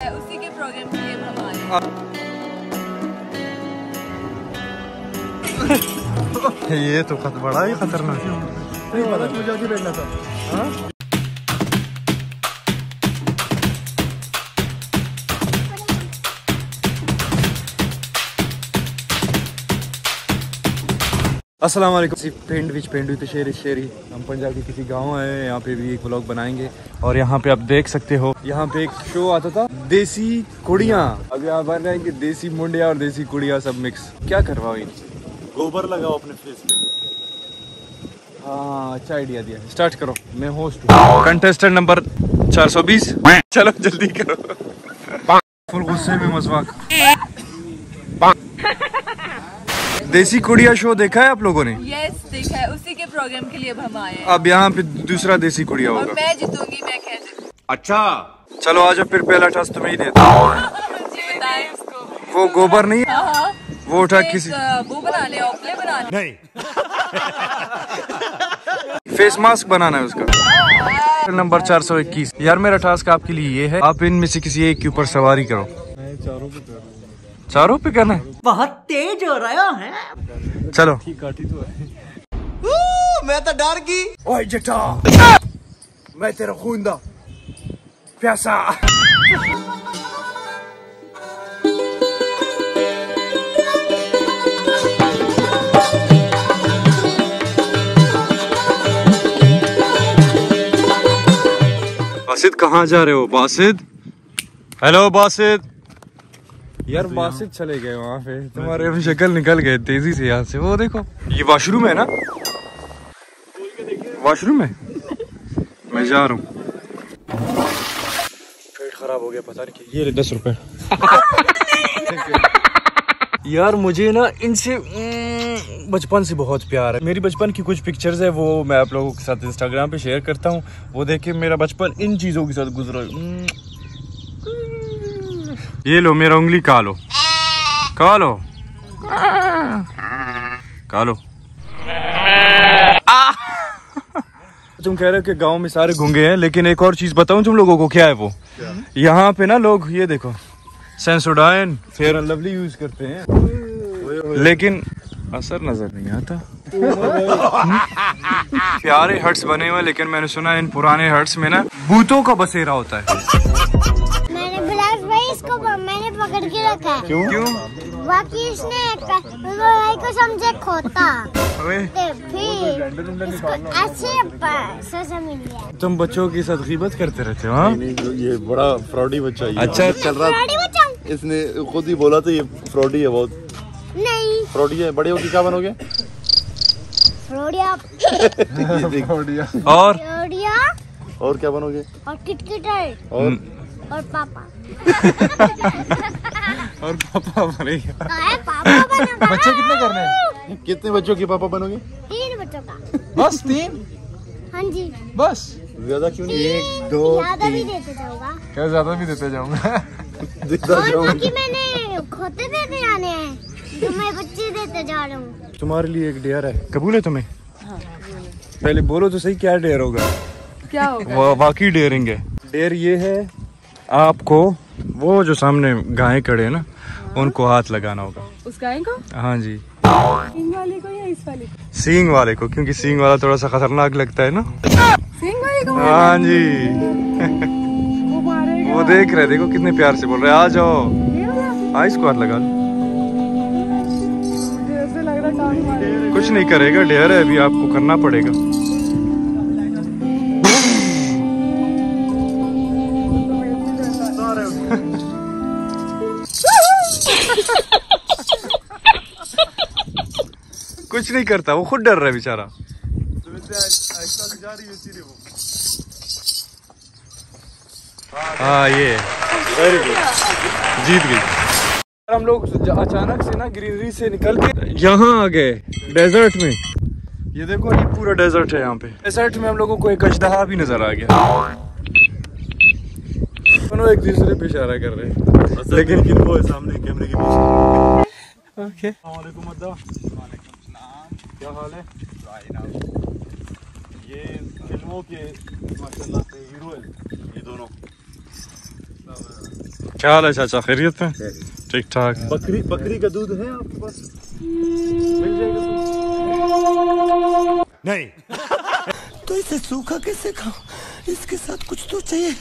उसी के प्रोग्राम के लिए अब हम आए हैं। ये तो खत बड़ा ही खतरनाक। है नहीं पता मुझे बैठना था। अस्सलाम वालेकुम किसी पिंड विच पिंड विच शेरी शेरी हम पंजाब के किसी गाँव आए हैं यहाँ पे भी एक व्लॉग बनाएँगे। और यहाँ पे आप देख सकते हो यहाँ पे एक शो आता था देसी कुड़ियाँ। अब यहाँ बन रहे हैं कि देसी मुंडिया और देसी कुड़िया सब मिक्स क्या करवाओ इन गोबर लगाओ अपने फेस पे। हाँ अच्छा आइडिया दिया स्टार्ट करो। मैं होस्ट हूँ। कंटेस्टेंट नंबर 420 चलो जल्दी करो। फुल गुस्से में मसवाक देसी कुड़िया शो देखा है आप लोगों ने? यस देखा है। उसी के प्रोग्राम के लिए अब हम आए हैं। अब यहाँ पे दूसरा देसी कुड़िया होगा। मैं जीतूँगी मैं कह अच्छा। चलो आज फिर पहला टास्क तुम्हें ही देता हूँ वो गोबर नहीं है? हाँ वो उठा किसी वो बना ले ओपले बना ले। नहीं। फेस मास्क बनाना है उसका। नंबर 421 यार मेरा टास्क आपके लिए ये है। आप इनमें से किसी एक के ऊपर सवारी करो। चारों पे करना है। बहुत तेज हो रहा है चलो। मैं तो डर गई। ओए जटा मैं तेरा खूंदा। प्यासा। बासित कहाँ जा रहे हो? बासित हेलो बासित यार बासित चले गए वहाँ पे। तुम्हारे अभी शक्ल निकल गए तेज़ी से यहाँ से। वो देखो ये वॉशरूम है ना? वॉशरूम है? मैं जा रहा हूँ। पेट खराब हो गया पता नहीं ये ले दस रुपए। यार मुझे ना इनसे बचपन से बहुत प्यार है। मेरी बचपन की कुछ पिक्चर्स है वो मैं आप लोगों के साथ इंस्टाग्राम पे शेयर करता हूँ। वो देखे मेरा बचपन इन चीज़ों के साथ गुजरा। है। उम्म। ये लो मेरा उंगली का लो का लो का लो तुम कह रहे हो कि गाँव में सारे घूँगे हैं लेकिन एक और चीज़ बताऊँ तुम लोगों को क्या है वो? यहाँ पे ना लोग ये देखो Sensodyne Fair and Lovely use करते हैं। लेकिन असर नज़र नहीं आता। प्यारे हट्स बने हुए लेकिन मैंने सुना इन पुराने हट्स में ना भूतों का बसेरा होता है। इसको मैंने पकड़ के रखा है। क्यों? क्यों? बाकी इसने भाई को समझे खोता। अबे, फिर तुम बच्चों के साथ करते रहते हो हाँ? ये बड़ा फ्रॉडी बच्चा है अच्छा चल रहा इसने खुद ही बोला था ये फ्रॉडी है बहुत। नहीं। फ्रॉडी है? बड़े होके क्या बनोगे? रोडिया और? और क्या बनोगे? और किटकिटर और? और पापा। और पापा बनेगा। कहा पापा बना बच्चे कितने करने हैं? कितने बच्चों के पापा बनोगे? तीन बच्चों का। बस तीन? हाँ जी। बस। ज़्यादा क्यों नहीं? एक दो ज़्यादा भी देते जाऊँगा। क्या ज़्यादा भी देते जाऊँगा? बाकी मैंने खोते देते जाने हैं तो मैं बच्चे देते जा रहा हूँ। तुम्हारे लिए एक डेयर है। कबूल है तुम्हें? हाँ। पहले बोलो तो सही क्या डेयर होगा। क्या होगा? वो वाकई डेयरिंग है। डेयर ये है आपको वो जो सामने गाय खड़े हैं ना उनको हाथ लगाना होगा। उस गाय को? हाँ जी। सिंग वाले को या इस वाले को? सींग वाले को क्योंकि सींग वाला थोड़ा सा खतरनाक लगता है ना। सिंग वाले को? हाँ जी। वो वो देख रहे देखो कितने प्यार से बोल रहे आ जाओ। हाँ इसको हाथ लगा लो। कुछ नहीं करेगा डेयर है अभी आपको करना पड़ेगा। कुछ नहीं करता वो खुद डर रहा है बेचारा। हाँ ये। वेरी गुड जीत गई। हम लोग अचानक से ना ग्रीनरी से निकल के यहाँ आ गए डेजर्ट में। ये देखो ये पूरा डेजर्ट है यहाँ पे। डेजर्ट में हम लोगों को एक अजदहा भी नज़र आ गया। दोनों एक दूसरे पे इशारा कर रहे हैं। लेकिन किन वो है सामने कैमरे के पीछे। ओके वालेकुम अद्दा क्या हाल है? ये फ़िल्मों के माशाल्लाह से हीरो है। ये दोनों। क्या हाल है चाचा? खैरियत में ठीक ठाक। बकरी बकरी का दूध है आपके पास? मिल जाएगा नहीं। तो इसे सूखा कैसे खाओ इसके साथ कुछ तो चाहिए।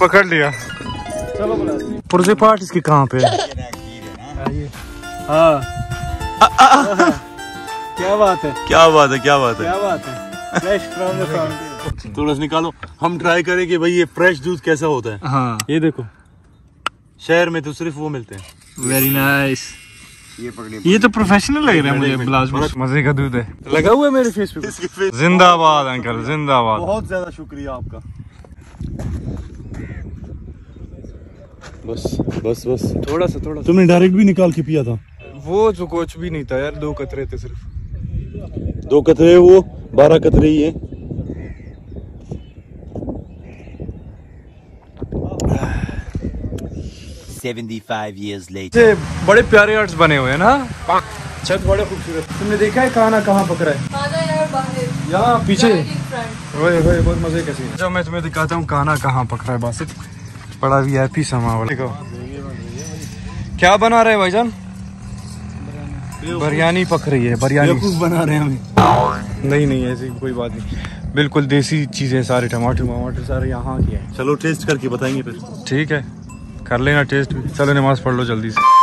पकड़ लिया। चलो पुरजे पार्ट इसकी कहाँ पे है? हाँ। क्या बात है? क्या बात है क्या बात है? क्या बात है? निकालो। हम ट्राई करें कि भाई ये फ्रेश दूध कैसा होता है। हाँ। ये देखो। शहर में तो सिर्फ़ वो मिलते हैं। वेरी नाइस ये तो प्रोफेशनल लग रहा है मुझे ब्लाउज मज़े का दूध है। लगा हुआ है मेरे फेस पे जिंदाबाद अंकल जिंदाबाद। बहुत ज़्यादा शुक्रिया आपका। बस बस बस। थोड़ा सा थोड़ा सा। तुमने डायरेक्ट भी निकाल के पिया था। वो तो कुछ भी नहीं था यार दो कतरे थे सिर्फ़। दो कतरे वो बारह कतरे ही है। Seventy-five years later. से बड़े प्यारे आर्ट्स बने हुए हैं ना? छत बड़े खूबसूरत। तुमने देखा है खाना कहाँ पकड़ा है? आजा यार बाहर। यहाँ पीछे। वही वही बहुत मज़े का सीन मैं तुम्हें दिखाता हूँ खाना कहाँ पकड़ा है बासित बड़ा वी आई पी समा देखो। क्या बना रहे हैं भाईजान? बिरयानी पक रही है बिरयानी। बना रहे हैं हमें। नहीं नहीं ऐसी कोई बात नहीं। बिल्कुल देसी चीज़ें सारे टमाटर वमाटर सारे यहाँ की हैं। चलो टेस्ट करके बताएँगे फिर। ठीक है। कर लेना टेस्ट भी। चलो नमाज़ पढ़ लो जल्दी से।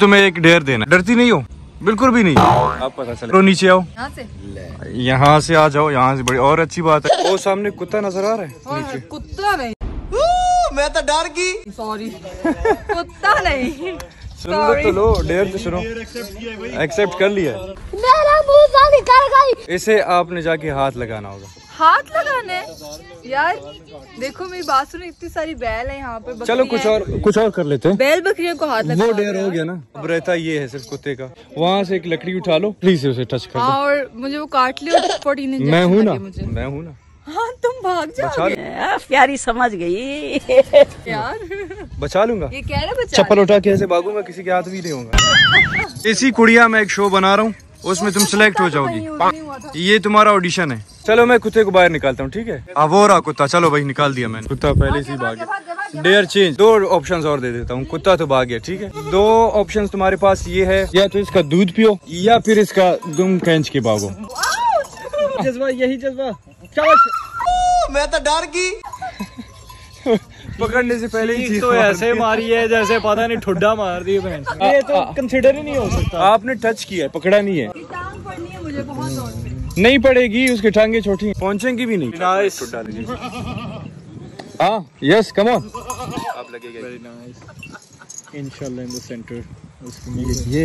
तुम्हें एक डेयर देना डरती नहीं हो? बिल्कुल भी नहीं। आप पता चले। तो नीचे आओ। यहाँ से? आ जाओ यहाँ से बड़ी और अच्छी बात है। वो सामने कुत्ता नज़र आ रहा है। कुत्ता नहीं। मैं तो डर गई। सॉरी कुत्ता नहीं। सुन तो लो डेयर तो सुनो। एक्सेप्ट कर लिया। मेरा मुँह निकल गई। इसे आपने जाके हाथ लगाना होगा। हाथ लगाने यार देखो मेरी बात सुनो इतनी सारी बैल है यहाँ पे चलो कुछ और कुछ और कर लेते हैं। बैल बकरियों को हाथ वो डेयर हो गया ना। अब रहता ये है सिर्फ़ कुत्ते का। वहाँ से एक लकड़ी उठा लो प्लीज़ उसे टच कर हाँ और मुझे वो काट लियो मैं हूँ ना। मैं हूँ ना। हाँ तुम भाग जाओ प्यारी समझ गई। यार। बचा लूँगा। ये कह रहे चप्पल उठा के ऐसे भागूँगा किसी के हाथ भी नहीं होगा। इसी कुड़िया में एक शो बना रहा हूँ उसमें तुम सिलेक्ट हो जाओगी। ये तुम्हारा ऑडिशन है। चलो मैं कुत्ते को बाहर निकालता हूँ ठीक है? अब वो रहा कुत्ता। चलो भाई निकाल दिया मैंने। कुत्ता पहले से ही भाग गया। डेयर चेंज दो ऑप्शंस और दे देता हूँ। कुत्ता तो भाग गया ठीक है? दो ऑप्शंस तुम्हारे पास ये है या तो इसका दूध पियो या फिर इसका दुम खींच के भागो जज्बा यही जज्बा। मैं तो डर गई। पकड़ने से पहले ही चीज़ तो ऐसे मारी है जैसे पता नहीं ठुड्डा मार दी बहन ये तो कंसिडर ही नहीं हो सकता। आपने टच किया है पकड़ा नहीं है। है नहीं पड़ेगी उसकी टांगे छोटी पहुंचेंगी भी नहीं। नाइस हाँ यस कम ऑन इंशाल्लाह इन द सेंटर ये ये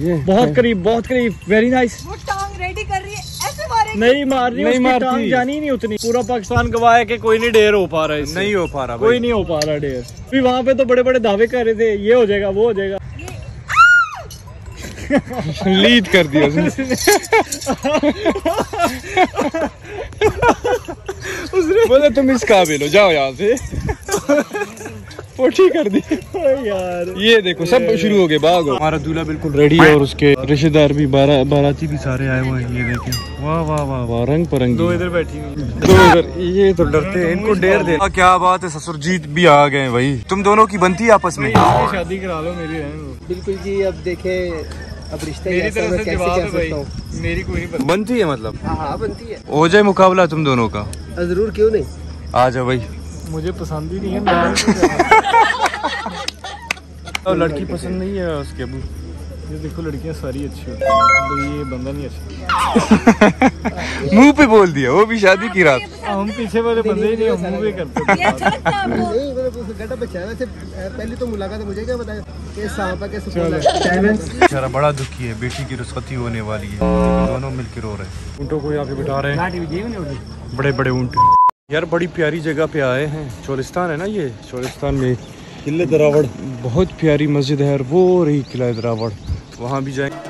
ये बहुत करीब बहुत करीब। वेरी नाइस वो टांग रेडी कर रही है। ऐसे मारेगी। नहीं मार रही नहीं उसकी टांग जानी नहीं उतनी। पूरा पाकिस्तान गवाह है कि कोई नहीं डेयर हो पा रहा है नहीं हो पा रहा कोई नहीं हो पा रहा डेयर भी वहाँ पे तो बड़े बड़े दावे कर रहे थे ये हो जाएगा वो हो जाएगा। लीड कर दिया उसने। बोले तुम इस काबिल हो जाओ यहाँ से। पोटी कर दी। यार। ये देखो सब शुरू हो गए भागो हमारा दूल्हा बिल्कुल रेडी है और उसके रिश्तेदार भी बारा, बाराती भी सारे आए हुए हैं ये देखें। वाह वाह वाह वाह रंग परंग। दो इधर बैठी हुई दो इधर ये तो डरते हैं इनको डेर दे। क्या बात है ससुरजीत भी आ गए भाई। तुम दोनों की बनती है आपस में? शादी करा लो मेरी बिल्कुल जी अब देखे अब रिश्ते मेरी तरफ़ से जवाब है भाई। मेरी कोई नहीं बनती। बनती है मतलब? हाँ हाँ बनती है। हो जाए मुकाबला तुम दोनों का। ज़रूर क्यों नहीं? आ जाओ भाई। मुझे पसंद ही नहीं है मैं और लड़की पसंद नहीं है उसके अबू ये देखो लड़कियाँ सारी अच्छी होती हैं। तो ये बंदा नहीं अच्छा। मुँह पे बोल दिया वो भी शादी की रात। हम पीछे वाले बंदे ही नहीं मुँह पे करते थे। नहीं उस गड्ढा बच्चा वैसे पहली तो मुलाकात है मुझे क्या बताया है है बड़ा दुखी है बेटी की रुस्खती होने वाली है। दोनों मिलकर रो रहे हैं। ऊँटों को यहाँ पे बिठा रहे हैं। बड़े बड़े ऊँट। यार बड़ी प्यारी जगह पे आए हैं। चोलिस्तान है ना ये? चोलिस्तान में किले दरावड़। बहुत प्यारी मस्जिद है और वो रही किला दरावड़। वहाँ भी जाएँगे